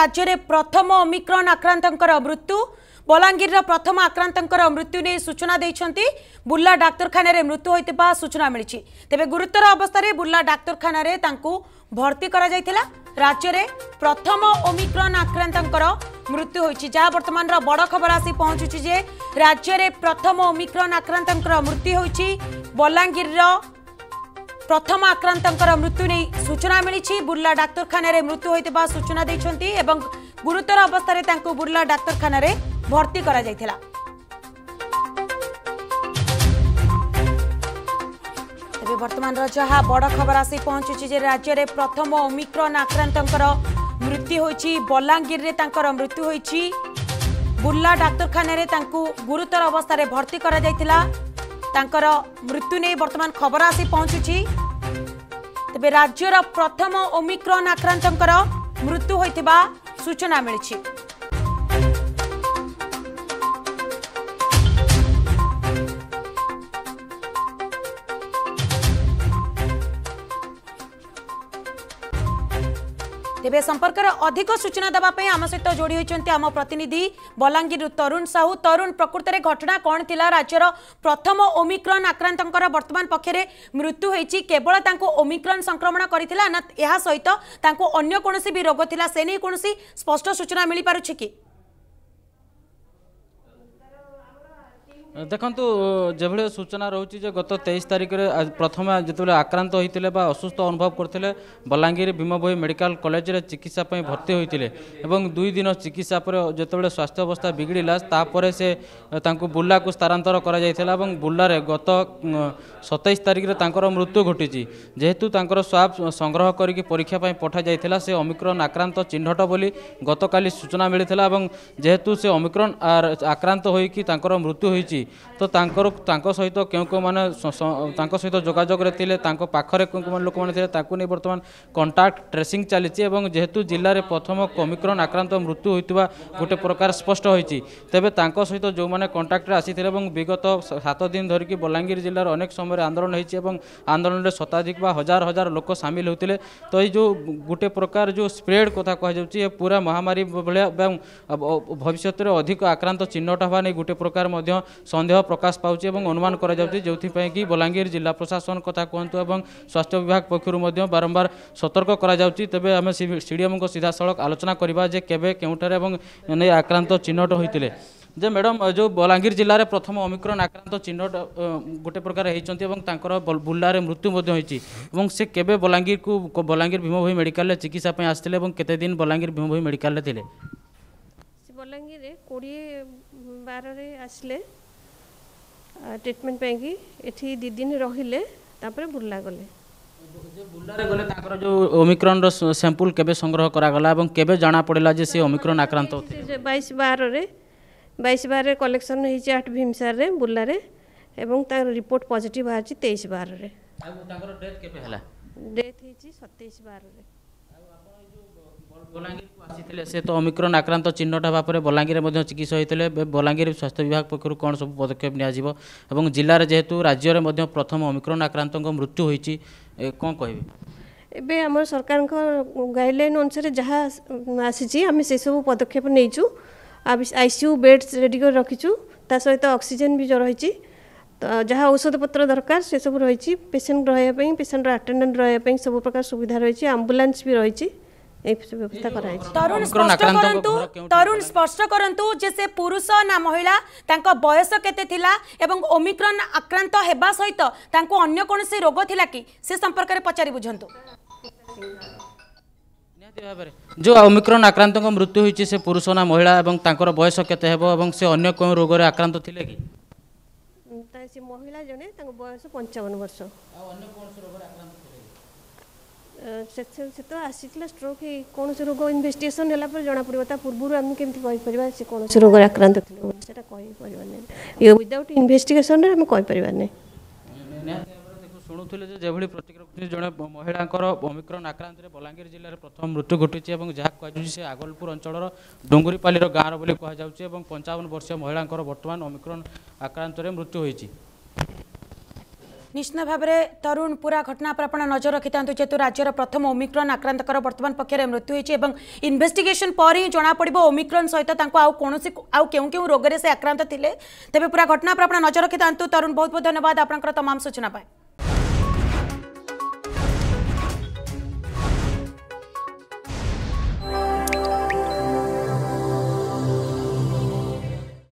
রাজ্যের প্রথম অমিক্রন আক্রান্তঙ্কর মৃত্যু বলাঙ্গীর প্রথম আক্রান্তঙ্কর মৃত্যু নিয়ে সূচনা দিয়েছেন বুর্লা ডাক্তারখানার মৃত্যু হয়ে সূচনা মিছে তবে গুরুতর অবস্থায় বুর্লা ডাক্তারখানার তাঁকু ভর্তি করা যাই রাজ্যের প্রথম ওমিক্রন আক্রান্তঙ্কর মৃত্যু হয়েছে যা বর্তমানর বড় খবর আসি পৌঁছুছি যে রাজ্যের প্রথম ওমিক্রন আক্রান্তঙ্কর মৃত্যু হয়েছে বলাঙ্গীর প্রথম আক্রান্তঙ্কর মৃত্যু নেই সূচনা মিছে বুর্লা ডাক্তারখানার মৃত্যু হয়ে সূচনা দিয়েছেন এবং গুরুতর অবস্থায় তাঁকু বুর্লা ডাক্তারখানার ভর্তি করা যাইছিলা। তবে বর্তমান যা বড় খবর আসি পৌঁছুছি যে রাজ্যের প্রথম ওমিক্রন আক্রান্তঙ্কর মৃত্যু হয়েছে বলাঙ্গীরে তাঁকর মৃত্যু হয়েছে বুর্লা ডাক্তারখানার তাঁকু গুরুতর অবস্থায় ভর্তি করা যাইছিলা। তাঁকর মৃত্যু নেই বর্তমান খবর আসি পৌঁছুছি ତେବେ ରାଜ୍ୟର ପ୍ରଥମ ଓମିକ୍ରନ୍ ଆକ୍ରାନ୍ତଙ୍କର ମୃତ୍ୟୁ ହୋଇଥିବା ସୂଚନା ମିଳିଛି तेबेर सम्पर्क अधिक सूचना आम सहित जोड़ी होती आम प्रतिनिधि बलाङ्गीर तरुण साहू तरुण में घटना कन् राज्यर प्रथम ओमिक्र आक्रान्त बर्तमान में मृत्यु हुन्छ केवल तमिक्र संक्रमण अग अन्य भी रोग कौन स्पष्ट सूचना मिल पार कि ଦେଖନ୍ତୁ ଯେଭଳି ସୂଚନା ରହୁଛି ଯେ ଗତ ତେଇଶ ତାରିଖରେ ପ୍ରଥମେ ଯେତେବେଳେ ଆକ୍ରାନ୍ତ ହୋଇଥିଲେ ବା ଅସୁସ୍ଥ ଅନୁଭବ କରିଥିଲେ ବଲାଙ୍ଗୀର ଭୀମଭୋଇ ମେଡ଼ିକାଲ କଲେଜରେ ଚିକିତ୍ସା ପାଇଁ ଭର୍ତ୍ତି ହୋଇଥିଲେ ଏବଂ ଦୁଇ ଦିନ ଚିକିତ୍ସା ପରେ ଯେତେବେଳେ ସ୍ୱାସ୍ଥ୍ୟ ଅବସ୍ଥା ବିଗିଡ଼ିଲା ତାପରେ ସେ ତାଙ୍କୁ ବୁର୍ଲାକୁ ସ୍ଥାନାନ୍ତର କରାଯାଇଥିଲା ଏବଂ ବୁର୍ଲାରେ ଗତ ସତେଇଶ ତାରିଖରେ ତାଙ୍କର ମୃତ୍ୟୁ ଘଟିଛି ଯେହେତୁ ତାଙ୍କର ସ୍ୱାବ୍ ସଂଗ୍ରହ କରିକି ପରୀକ୍ଷା ପାଇଁ ପଠାଯାଇଥିଲା ସେ ଅମିକ୍ରନ୍ ଆକ୍ରାନ୍ତ ଚିହ୍ନଟ ବୋଲି ଗତକାଲି ସୂଚନା ମିଳିଥିଲା ଏବଂ ଯେହେତୁ ସେ ଅମିକ୍ରନ୍ ଆକ୍ରାନ୍ତ ହୋଇକି ତାଙ୍କର ମୃତ୍ୟୁ ହୋଇଛି ତ ତାଙ୍କର ତାଙ୍କ ସହିତ କେଉଁ କେଉଁମାନେ ତାଙ୍କ ସହିତ ଯୋଗାଯୋଗରେ ଥିଲେ ତାଙ୍କ ପାଖରେ କେଉଁ କେଉଁମାନେ ଲୋକମାନେ ଥିଲେ ତାକୁ ନେଇ ବର୍ତ୍ତମାନ କଣ୍ଟାକ୍ଟ ଟ୍ରେସିଂ ଚାଲିଛି ଏବଂ ଯେହେତୁ ଜିଲ୍ଲାରେ ପ୍ରଥମ କମିକ୍ରନ୍ ଆକ୍ରାନ୍ତ ମୃତ୍ୟୁ ହୋଇଥିବା ଗୋଟେ ପ୍ରକାର ସ୍ପଷ୍ଟ ହୋଇଛି ତେବେ ତାଙ୍କ ସହିତ ଯେଉଁମାନେ କଣ୍ଟାକ୍ଟରେ ଆସିଥିଲେ ଏବଂ ବିଗତ ସାତ ଦିନ ଧରିକି ବଲାଙ୍ଗୀର ଜିଲ୍ଲାର ଅନେକ ସମୟରେ ଆନ୍ଦୋଳନ ହୋଇଛି ଏବଂ ଆନ୍ଦୋଳନରେ ଶତାଧିକ ବା ହଜାର ହଜାର ଲୋକ ସାମିଲ ହେଉଥିଲେ ତ ଏଇ ଯେଉଁ ଗୋଟେ ପ୍ରକାର ଯେଉଁ ସ୍ପ୍ରେଡ୍ କଥା କୁହାଯାଉଛି ଏ ପୁରା ମହାମାରୀ ଭଳିଆ ଏବଂ ଭବିଷ୍ୟତରେ ଅଧିକ ଆକ୍ରାନ୍ତ ଚିହ୍ନଟ ହେବା ନେଇ ଗୋଟେ ପ୍ରକାର ମଧ୍ୟ সন্দেহ প্রকাশ পাচ্ছে এবং অনুমান করা যাচ্ছে যে বলাঙ্গীর জেলা প্রশাসন কথা কুহতু এবং স্বাস্থ্য বিভাগ পক্ষ বারম্বার সতর্ক করা যাচ্ছে তবে আমি সিডিএম সিধাসলখ আলোচনা করা যে কেবে কেউঠার এবং আক্রান্ত চিহ্নট হয়েছে যে ম্যাডাম ଯେଉଁ ବଲାଙ୍ଗୀର ଜିଲ୍ଲାରେ ପ୍ରଥମ ଅମିକ୍ରନ୍ ଆକ୍ରାନ୍ତ ଚିହ୍ନଟ ଗୋଟେ ପ୍ରକାର ହେଇଛନ୍ତି ଏବଂ ତାଙ୍କର ବୁର୍ଲାରେ ମୃତ୍ୟୁ ମଧ୍ୟ ହୋଇଛି ଏବଂ ସେ କେବେ ବଲାଙ୍ଗୀରକୁ ବଲାଙ୍ଗୀର ଭୀମଭୋଇ ମେଡ଼ିକାଲରେ ଚିକିତ୍ସା ପାଇଁ ଆସିଥିଲେ ଏବଂ କେତେ ଦିନ ବଲାଙ୍ଗୀର ଭୀମଭୋଇ ମେଡ଼ିକାଲରେ ଥିଲେ ବଲାଙ୍ଗୀରରେ କୋଡ଼ିଏ ବାରରେ ଆସିଲେ ଟ୍ରିଟମେଣ୍ଟ ପାଇଁକି ଏଠି ଦୁଇ ଦିନ ରହିଲେ ତାପରେ ବୁର୍ଲା ଗଲେ ବୁର୍ଲାରେ ଗଲେ ତାଙ୍କର ଯେଉଁ ଓମିକ୍ରନ୍ର ସାମ୍ପୁଲ୍ କେବେ ସଂଗ୍ରହ କରାଗଲା ଏବଂ କେବେ ଜଣାପଡ଼ିଲା ଯେ ସେ ଓମିକ୍ରନ୍ ଆକ୍ରାନ୍ତ ବାଇଶ ବାରରେ ବାଇଶ ବାରରେ କଲେକ୍ସନ୍ ହେଇଛି ଆଠ ଭୀମସାରରେ ବୁର୍ଲାରେ ଏବଂ ତାର ରିପୋର୍ଟ ପଜିଟିଭ୍ ବାହାରିଛି ତେଇଶ ବାରରେ ତାଙ୍କର ଡେଥ୍ କେବେ ହେଲା ଡେଥ୍ ହେଇଛି ସତେଇଶ ବାରରେ ବଲାଙ୍ଗୀରକୁ ଆସିଥିଲେ ସେ ତ ଅମିକ୍ରନ୍ ଆକ୍ରାନ୍ତ ଚିହ୍ନଟ ହେବା ପରେ ବଲାଙ୍ଗୀରରେ ମଧ୍ୟ ଚିକିତ୍ସା ହୋଇଥିଲେ ବଲାଙ୍ଗୀର ସ୍ୱାସ୍ଥ୍ୟ ବିଭାଗ ପକ୍ଷରୁ କ'ଣ ସବୁ ପଦକ୍ଷେପ ନିଆଯିବ ଏବଂ ଜିଲ୍ଲାରେ ଯେହେତୁ ରାଜ୍ୟରେ ମଧ୍ୟ ପ୍ରଥମ ଅମିକ୍ରନ୍ ଆକ୍ରାନ୍ତଙ୍କ ମୃତ୍ୟୁ ହୋଇଛି କ'ଣ କହିବେ ଏବେ ଆମର ସରକାରଙ୍କ ଗାଇଡ଼ଲାଇନ୍ ଅନୁସାରେ ଯାହା ଆସିଛି ଆମେ ସେସବୁ ପଦକ୍ଷେପ ନେଇଛୁ ଆଇସିୟୁ ବେଡ୍ସ ରେଡ଼ି କରି ରଖିଛୁ ତା ସହିତ ଅକ୍ସିଜେନ୍ ବି ରହିଛି ଯାହା ଔଷଧପତ୍ର ଦରକାର ସେସବୁ ରହିଛି ପେସେଣ୍ଟ ରହିବା ପାଇଁ ପେସେଣ୍ଟର ଆଟେଣ୍ଡାଣ୍ଟ ରହିବା ପାଇଁ ସବୁ ପ୍ରକାର ସୁବିଧା ରହିଛି ଆମ୍ବୁଲାନ୍ସ ବି ରହିଛି এই ব্যবস্থা করা হয়েছে তরুণ স্পষ্ট করন্তু তরুণ স্পষ্ট করন্তু যে সে পুরুষ না মহিলা তাঙ্ক বয়স কেতে থিলা এবং ওমিক্রন আক্রান্ত হেবা সহিত তাঙ্কু অন্য কোনসি রোগ থিলা কি সে সম্পর্কে পচারি বুঝন্তু যে ওমিক্রন আক্রান্ত মৃত্যু হয়েছে সে পুরুষ না মহিলা এবং তাঁর বয়স কেতে হব এবং সে অন্য কোন রোগরে আক্রান্ত থিলে কি সে মহিলা জনে তাঙ্ক বয়স পঞ্চাবন বর্ষ অন্য কোন রোগরে আক্রান্ত महिलामिक्र आक्रान्त बलाङीर जटिन्छ आगलपुर अञ्चल डुङुरी पाँ र पनि कहाँ पञ्चाउ वर्षीय महिला आक्रान्त मृत्यु हुन्छ নিশ্চিত ভাবে তরুণ পুরা ঘটনা উপরে আপনার নজর রাখি থাকে যেহেতু রাজ্যের প্রথম ওমিক্রন আক্রান্তকর বর্তমান পক্ষে মৃত্যু হয়েছে এবং ইনভেস্টিগেসন পরে হি জনাপড়ব ওমিক্রন সহ তাঁকু আউ কোণী আউ কেউ কেউ রোগের সে আক্রান্ত লে তবে পুরা ঘটনা উপরে আপনার নজর রাখি থাকে তরুণ বহুত বহুত ধন্যবাদ আপনার তমাম সূচনা পায়